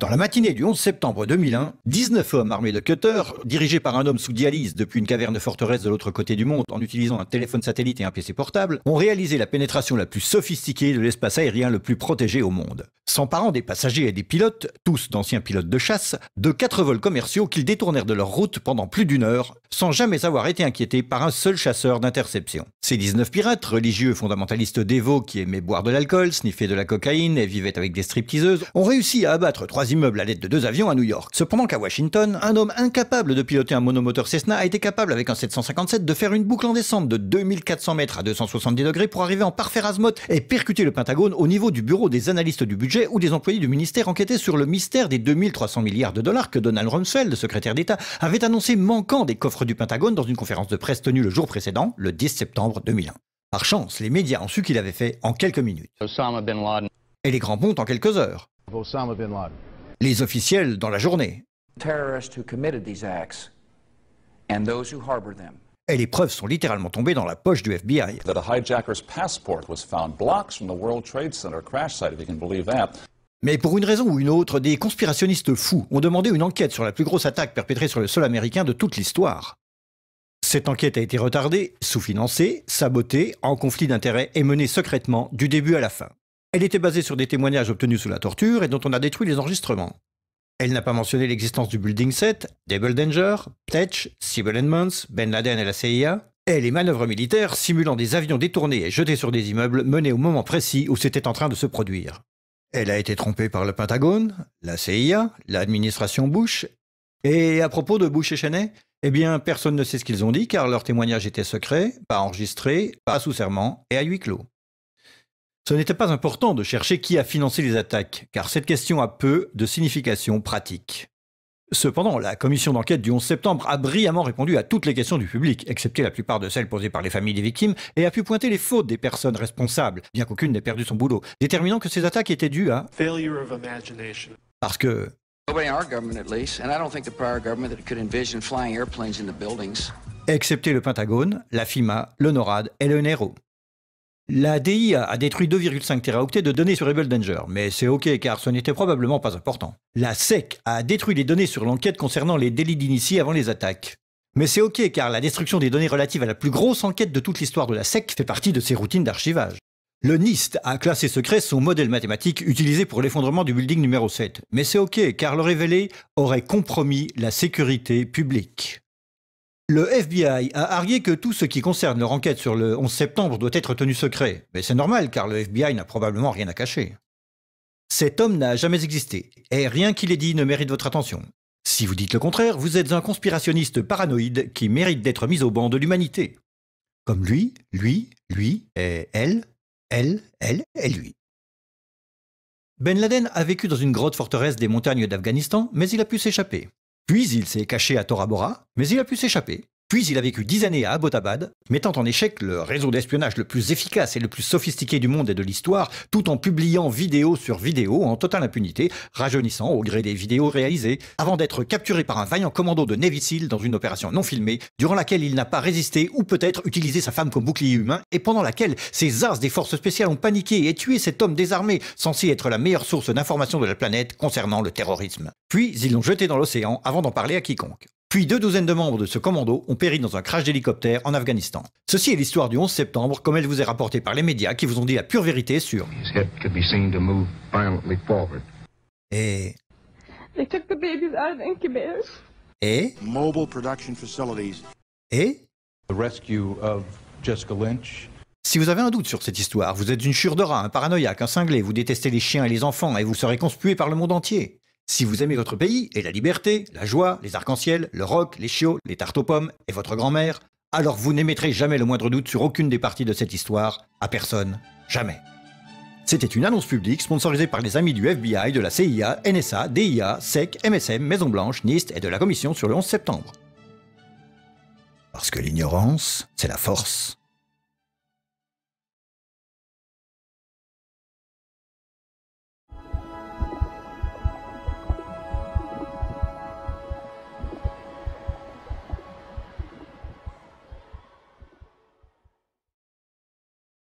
Dans la matinée du 11 septembre 2001, 19 hommes armés de cutters, dirigés par un homme sous dialyse depuis une caverne forteresse de l'autre côté du monde en utilisant un téléphone satellite et un PC portable, ont réalisé la pénétration la plus sophistiquée de l'espace aérien le plus protégé au monde. S'emparant des passagers et des pilotes, tous d'anciens pilotes de chasse, de quatre vols commerciaux qu'ils détournèrent de leur route pendant plus d'une heure, sans jamais avoir été inquiétés par un seul chasseur d'interception. Ces 19 pirates, religieux fondamentalistes dévots qui aimaient boire de l'alcool, sniffer de la cocaïne et vivaient avec des stripteaseuses, ont réussi à abattre trois immeubles à l'aide de deux avions à New York. Cependant qu'à Washington, un homme incapable de piloter un monomoteur Cessna a été capable avec un 757 de faire une boucle en descente de 2400 mètres à 270 degrés pour arriver en parfait azimuth et percuter le Pentagone au niveau du bureau des analystes du budget ou des employés du ministère enquêtés sur le mystère des 2300 milliards de dollars que Donald Rumsfeld, secrétaire d'État, avait annoncé manquant des coffres du Pentagone dans une conférence de presse tenue le jour précédent, le 10 septembre 2001. Par chance, les médias ont su qu'il avait fait en quelques minutes. Et les grands ponts en quelques heures les officiels dans la journée. Et les preuves sont littéralement tombées dans la poche du FBI. Mais pour une raison ou une autre, des conspirationnistes fous ont demandé une enquête sur la plus grosse attaque perpétrée sur le sol américain de toute l'histoire. Cette enquête a été retardée, sous-financée, sabotée, en conflit d'intérêts et menée secrètement du début à la fin. Elle était basée sur des témoignages obtenus sous la torture et dont on a détruit les enregistrements. Elle n'a pas mentionné l'existence du Building 7, Double Danger, Tetch, Sybil Edmonds, Ben Laden et la CIA, et les manœuvres militaires simulant des avions détournés et jetés sur des immeubles menées au moment précis où c'était en train de se produire. Elle a été trompée par le Pentagone, la CIA, l'administration Bush. Et à propos de Bush et Cheney, eh bien, personne ne sait ce qu'ils ont dit car leur témoignage était secret, pas enregistré, pas sous serment et à huis clos. Ce n'était pas important de chercher qui a financé les attaques, car cette question a peu de signification pratique. Cependant, la commission d'enquête du 11 septembre a brillamment répondu à toutes les questions du public, excepté la plupart de celles posées par les familles des victimes, et a pu pointer les fautes des personnes responsables, bien qu'aucune n'ait perdu son boulot, déterminant que ces attaques étaient dues à... Parce que... Excepté le Pentagone, la FIMA, le NORAD et le NERO. La DIA a détruit 2,5 teraoctets de données sur Rebel Danger, mais c'est ok car ce n'était probablement pas important. La SEC a détruit les données sur l'enquête concernant les délits d'initiés avant les attaques. Mais c'est ok car la destruction des données relatives à la plus grosse enquête de toute l'histoire de la SEC fait partie de ses routines d'archivage. Le NIST a classé secret son modèle mathématique utilisé pour l'effondrement du building numéro 7. Mais c'est ok car le révélé aurait compromis la sécurité publique. Le FBI a argué que tout ce qui concerne leur enquête sur le 11 septembre doit être tenu secret. Mais c'est normal, car le FBI n'a probablement rien à cacher. Cet homme n'a jamais existé, et rien qu'il ait dit ne mérite votre attention. Si vous dites le contraire, vous êtes un conspirationniste paranoïde qui mérite d'être mis au banc de l'humanité. Comme lui, lui, lui, et elle, elle, elle et lui. Ben Laden a vécu dans une grotte forteresse des montagnes d'Afghanistan, mais il a pu s'échapper. Puis il s'est caché à Tora Bora, mais il a pu s'échapper. Puis il a vécu dix années à Abbottabad, mettant en échec le réseau d'espionnage le plus efficace et le plus sophistiqué du monde et de l'histoire, tout en publiant vidéo sur vidéo en totale impunité, rajeunissant au gré des vidéos réalisées, avant d'être capturé par un vaillant commando de Navy dans une opération non filmée, durant laquelle il n'a pas résisté ou peut-être utilisé sa femme comme bouclier humain, et pendant laquelle ses as des forces spéciales ont paniqué et tué cet homme désarmé, censé être la meilleure source d'information de la planète concernant le terrorisme. Puis ils l'ont jeté dans l'océan avant d'en parler à quiconque. Puis deux douzaines de membres de ce commando ont péri dans un crash d'hélicoptère en Afghanistan. Ceci est l'histoire du 11 septembre comme elle vous est rapportée par les médias qui vous ont dit la pure vérité sur... Et... Et... Mobile production facilities. Et... The rescue of Jessica Lynch. Si vous avez un doute sur cette histoire, vous êtes une chure de rat, un paranoïaque, un cinglé, vous détestez les chiens et les enfants et vous serez conspué par le monde entier. Si vous aimez votre pays et la liberté, la joie, les arcs-en-ciel, le rock, les chiots, les tartes aux pommes et votre grand-mère, alors vous n'émettrez jamais le moindre doute sur aucune des parties de cette histoire, à personne, jamais. C'était une annonce publique sponsorisée par les amis du FBI, de la CIA, NSA, DIA, SEC, MSM, Maison Blanche, NIST et de la Commission sur le 11 septembre. Parce que l'ignorance, c'est la force.